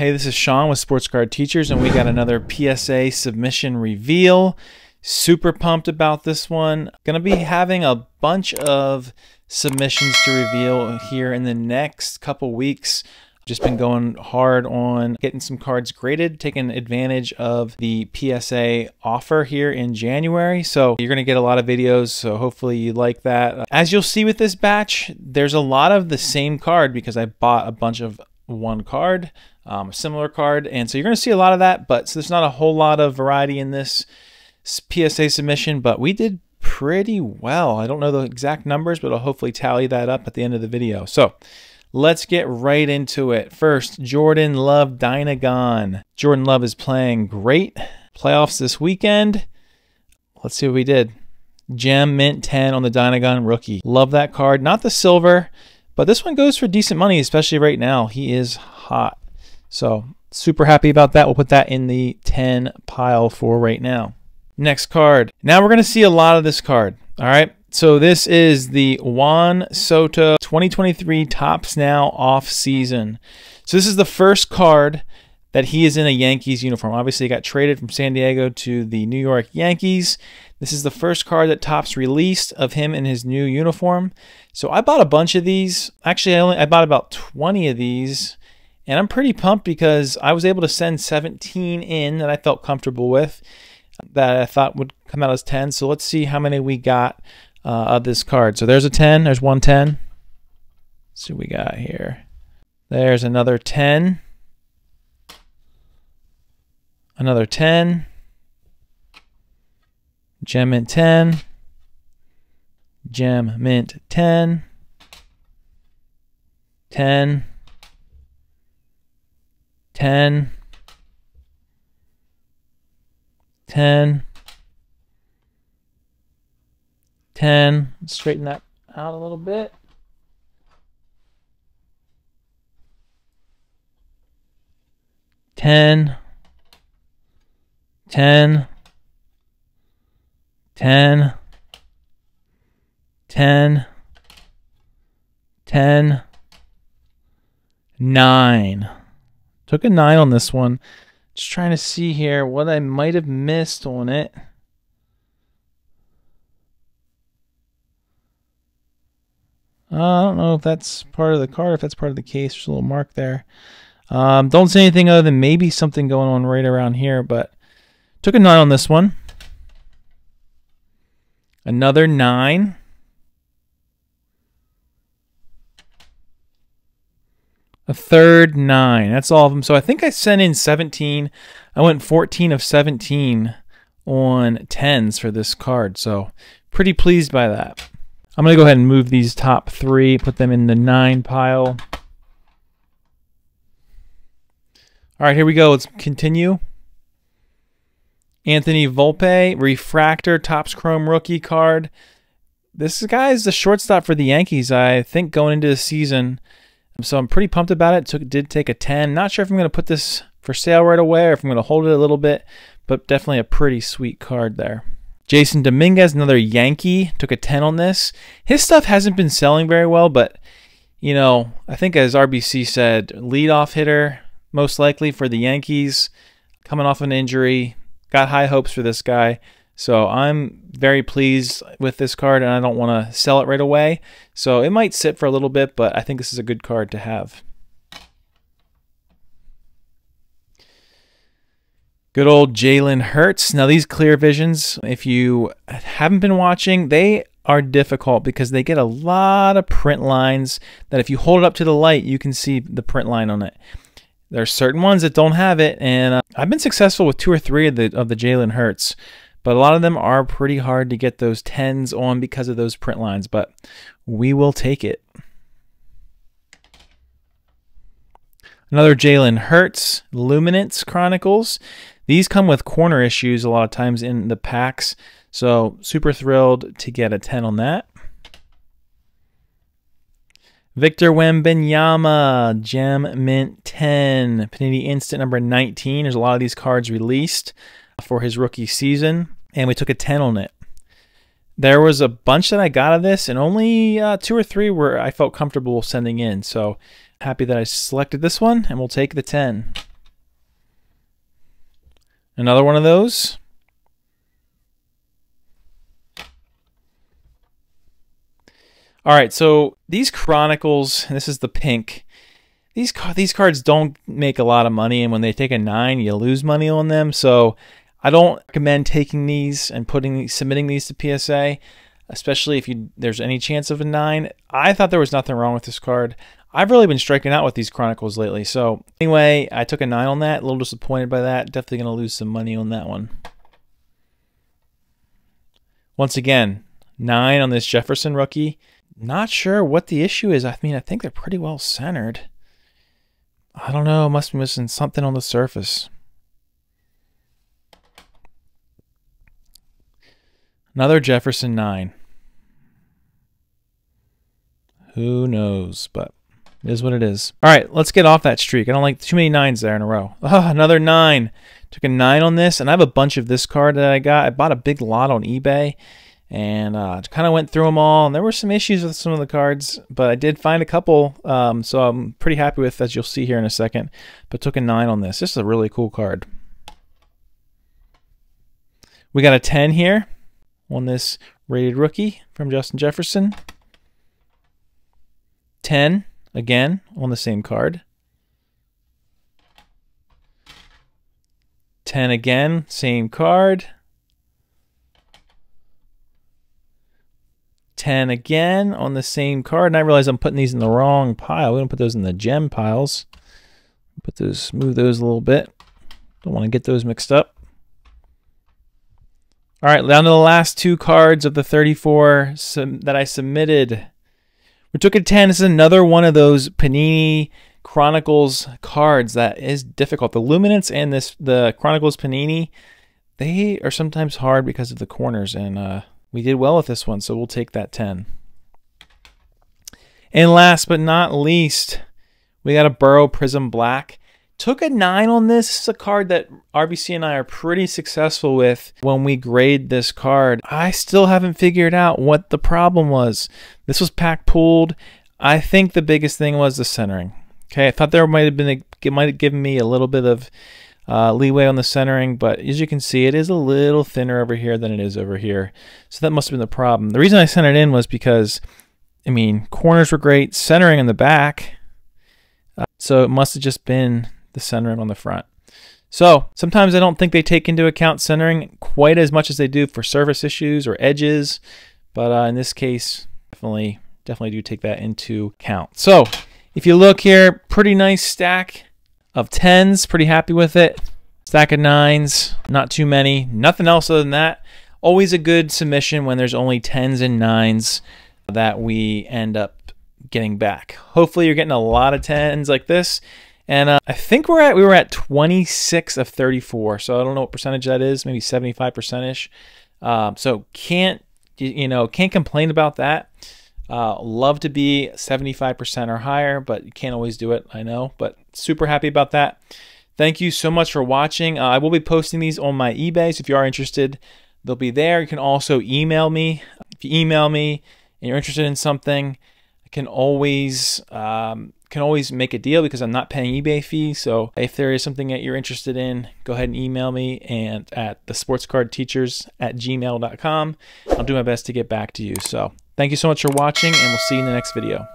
Hey, this is Sean with Sports Card Teachers, and we got another PSA submission reveal. Super pumped about this one. Gonna be having a bunch of submissions to reveal here in the next couple weeks. Just been going hard on getting some cards graded, taking advantage of the PSA offer here in January. So you're going to get a lot of videos. So hopefully you like that. As you'll see with this batch, there's a lot of the same card because I bought a bunch of one card, um, a similar card. And so you're going to see a lot of that, but so there's not a whole lot of variety in this PSA submission, but we did pretty well. I don't know the exact numbers, but I'll hopefully tally that up at the end of the video. So Let's get right into it. First, Jordan Love Dynagon. Jordan Love is playing great. Playoffs this weekend. Let's see what we did. Gem Mint 10 on the Dynagon rookie. Love that card. Not the silver, but this one goes for decent money, especially right now. He is hot. So, super happy about that. We'll put that in the 10 pile for right now. Next card. Now we're going to see a lot of this card. All right. So this is the Juan Soto 2023 Topps Now off season. So this is the first card that he is in a Yankees uniform. Obviously, he got traded from San Diego to the New York Yankees. This is the first card that Topps released of him in his new uniform. So I bought a bunch of these. Actually, I only I bought about 20 of these. And I'm pretty pumped because I was able to send 17 in that I felt comfortable with that I thought would come out as 10. So let's see how many we got uh, of this card. So there's a 10. There's one 10. Let's see what we got here. There's another 10. Another 10. Gem Mint 10. Gem Mint 10. 10. 10. 10. 10. Straighten that out a little bit. Ten, ten, ten, ten, ten, nine. Took a nine on this one. Just trying to see here what I might have missed on it. Uh, I don't know if that's part of the card, if that's part of the case. There's a little mark there. Um, don't see anything other than maybe something going on right around here, but took a 9 on this one. Another 9. A third 9. That's all of them. So I think I sent in 17. I went 14 of 17 on 10s for this card. So pretty pleased by that. I'm going to go ahead and move these top three, put them in the nine pile. All right, here we go. Let's continue. Anthony Volpe, refractor, Topps Chrome rookie card. This guy is the shortstop for the Yankees, I think, going into the season. So I'm pretty pumped about it. Took did take a 10. Not sure if I'm going to put this for sale right away or if I'm going to hold it a little bit, but definitely a pretty sweet card there. Jasson Domínguez, another Yankee, took a 10 on this. His stuff hasn't been selling very well, but, you know, I think as RBC said, leadoff hitter, most likely for the Yankees, coming off an injury. Got high hopes for this guy. So I'm very pleased with this card, and I don't want to sell it right away. So it might sit for a little bit, but I think this is a good card to have. Good old Jalen Hurts. Now, these clear visions, if you haven't been watching, they are difficult because they get a lot of print lines that if you hold it up to the light, you can see the print line on it. There are certain ones that don't have it, and uh, I've been successful with two or three of the of the Jalen Hurts, but a lot of them are pretty hard to get those tens on because of those print lines. But we will take it. Another Jalen Hurts Luminance Chronicles. These come with corner issues a lot of times in the packs. So super thrilled to get a 10 on that. Victor Wembanyama, Gem Mint 10, Panini Instant number 19. There's a lot of these cards released for his rookie season, and we took a 10 on it. There was a bunch that I got of this, and only uh, two or three were I felt comfortable sending in. So happy that I selected this one, and we'll take the 10. Another one of those. All right, so these Chronicles, this is the pink. These these cards don't make a lot of money, and when they take a nine, you lose money on them. So I don't recommend taking these and putting submitting these to PSA, especially if you there's any chance of a nine. I thought there was nothing wrong with this card. I've really been striking out with these Chronicles lately. So anyway, I took a nine on that. A little disappointed by that. Definitely going to lose some money on that one. Once again, nine on this Jefferson rookie. Not sure what the issue is. I mean, I think they're pretty well centered. I don't know. Must be missing something on the surface. Another Jefferson 9. Who knows, but it is what it is. All right, let's get off that streak. I don't like too many nines there in a row. Oh, another nine. Took a nine on this, and I have a bunch of this card that I got. I bought a big lot on eBay, and uh, kind of went through them all. And there were some issues with some of the cards, but I did find a couple, um, so I'm pretty happy with, as you'll see here in a second. But took a nine on this. This is a really cool card. We got a 10 here on this rated rookie from Justin Jefferson. 10 again on the same card. 10 again, same card. 10 again on the same card. And I realize I'm putting these in the wrong pile. We don't put those in the gem piles. Put those, move those a little bit. Don't want to get those mixed up. All right, down to the last two cards of the 34 that I submitted. We took a 10. This is another one of those Panini Chronicles cards that is difficult. The Luminance and this the Chronicles Panini, they are sometimes hard because of the corners, and uh, we did well with this one, so we'll take that 10. And last but not least, we got a Burrow Prizm Black. Took a 9 on this. This is a card that RBC and I are pretty successful with when we grade this card. I still haven't figured out what the problem was. This was pack pooled. I think the biggest thing was the centering. Okay, I thought there might have been a, it might have given me a little bit of uh, leeway on the centering, but as you can see, it is a little thinner over here than it is over here. So that must have been the problem. The reason I sent it in was because, I mean, corners were great, centering in the back, uh, so it must have just been the centering on the front. So sometimes I don't think they take into account centering quite as much as they do for surface issues or edges, but uh, in this case, definitely definitely do take that into account. So if you look here, pretty nice stack of 10s. Pretty happy with it. Stack of 9s. Not too many. Nothing else other than that. Always a good submission when there's only 10s and 9s that we end up getting back. Hopefully you're getting a lot of 10s like this. And uh, I think we're at we were at 26 of 34. So I don't know what percentage that is. Maybe 75% ish. Um, so can't you know can't complain about that. Uh, love to be 75% or higher, but you can't always do it, I know. But super happy about that. Thank you so much for watching. Uh, I will be posting these on my eBay, so if you are interested, they'll be there. You can also email me. If you email me and you're interested in something, I can always um, can always make a deal because I'm not paying eBay fee. So if there is something that you're interested in, go ahead and email me and at the at gmail.com. I'll do my best to get back to you. So Thank you so much for watching, and we'll see you in the next video.